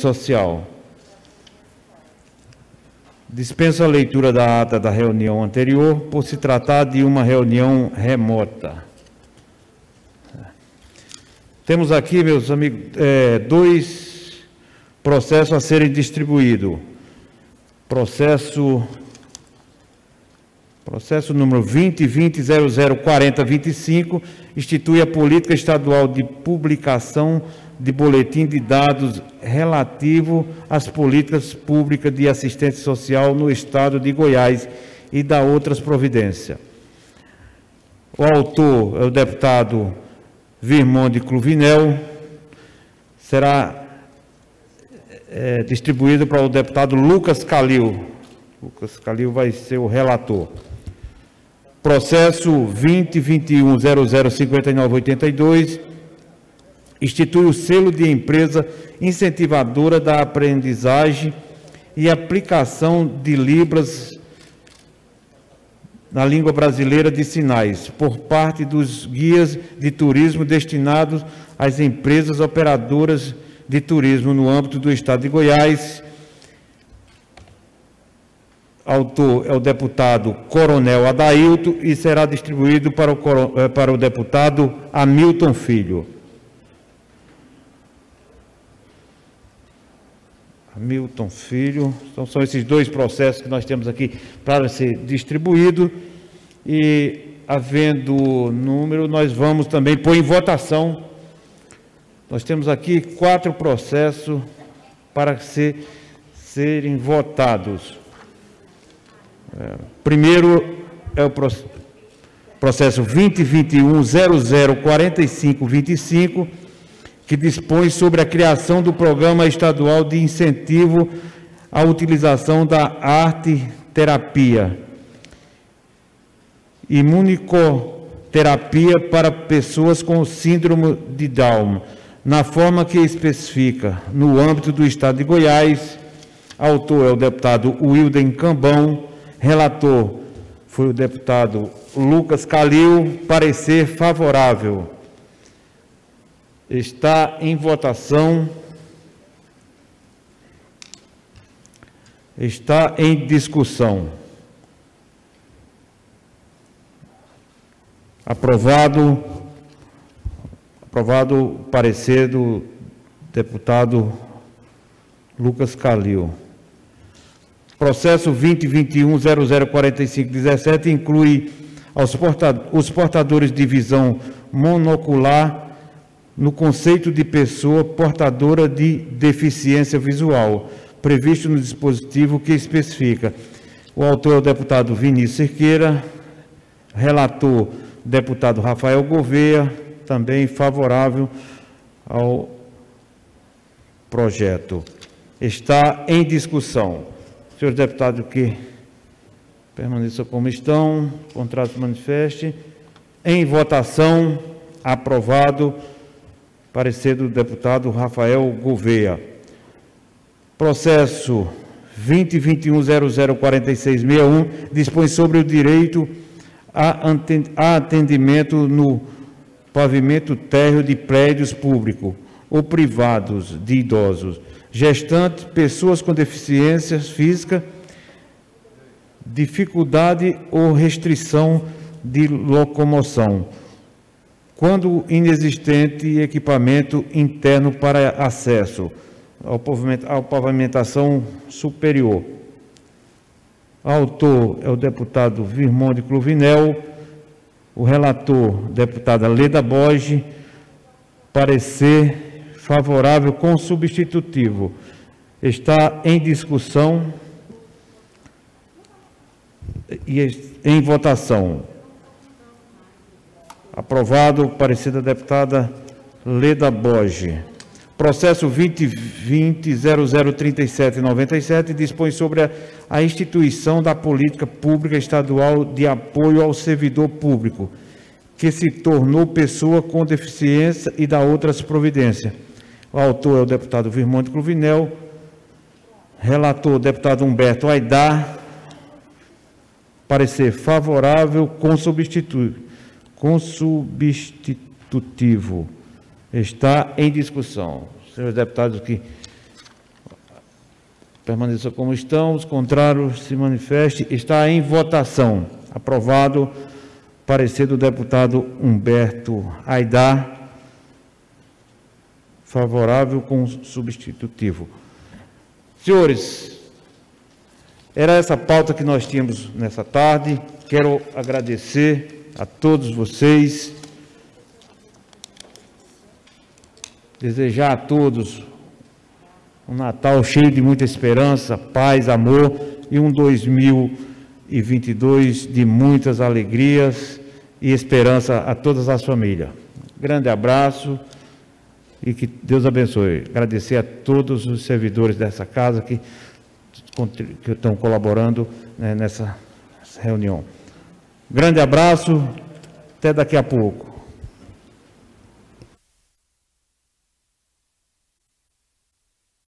Social. Dispenso a leitura da ata da reunião anterior, por se tratar de uma reunião remota. Temos aqui, meus amigos, é, dois processos a serem distribuídos. Processo, processo número 2020-004025, institui a política estadual de publicação de boletim de dados relativo às políticas públicas de assistência social no estado de Goiás e da outras providências. O autor é o deputado Virmonde Cluvinel, será é, distribuído para o deputado Lucas Calil. Lucas Calil vai ser o relator. Processo 2021 005982 institui o selo de empresa incentivadora da aprendizagem e aplicação de Libras na língua brasileira de sinais, por parte dos guias de turismo destinados às empresas operadoras de turismo no âmbito do Estado de Goiás. Autor é o deputado Coronel Adailto e será distribuído para o, eh, para o deputado Hamilton Filho. Milton Filho. Então, são esses dois processos que nós temos aqui para ser distribuído. E, havendo número, nós vamos também pôr em votação. Nós temos aqui quatro processos para ser, serem votados. É, primeiro é o processo 2021 004525 que dispõe sobre a criação do Programa Estadual de Incentivo à Utilização da Arte Terapia, imunicoterapia para pessoas com síndrome de Down, na forma que especifica, no âmbito do Estado de Goiás. Autor é o deputado Wilden Cambão, relator foi o deputado Lucas Calil, parecer favorável está em votação, está em discussão. Aprovado, aprovado o parecer do deputado Lucas Calil. Processo 2021-004517 inclui os portadores de visão monocular no conceito de pessoa portadora de deficiência visual, previsto no dispositivo que especifica. O autor é o deputado Vinícius Cerqueira, relator, deputado Rafael Gouveia, também favorável ao projeto. Está em discussão. Senhores deputados que permaneçam como estão, contrato manifeste. Em votação, aprovado. Parecer do deputado Rafael Gouveia. Processo 2021-004661 dispõe sobre o direito a atendimento no pavimento térreo de prédios públicos ou privados de idosos, gestantes, pessoas com deficiências física, dificuldade ou restrição de locomoção quando inexistente equipamento interno para acesso à pavimentação superior. Autor é o deputado Virmonde Cluvinel, o relator, deputada Leda Borges, parecer favorável com substitutivo. Está em discussão e em votação. Aprovado, parecida deputada Leda Boge. Processo 2020-003797 dispõe sobre a, a, instituição da política pública estadual de apoio ao servidor público, que se tornou pessoa com deficiência e da outras providências. O autor é o deputado Virmonte Cruvinel, relator, deputado Humberto Aidar, parecer favorável com substituto consubstitutivo está em discussão. Senhores deputados que Permaneça como estão, os contrários se manifestem. Está em votação. Aprovado. Parecer do deputado Humberto Aidar. Favorável com substitutivo. Senhores, era essa pauta que nós tínhamos nessa tarde. Quero agradecer a todos vocês. Desejar a todos um Natal cheio de muita esperança, paz, amor e um 2022 de muitas alegrias e esperança a todas as famílias. Grande abraço e que Deus abençoe. Agradecer a todos os servidores dessa casa que, que estão colaborando né, nessa reunião. Grande abraço, até daqui a pouco.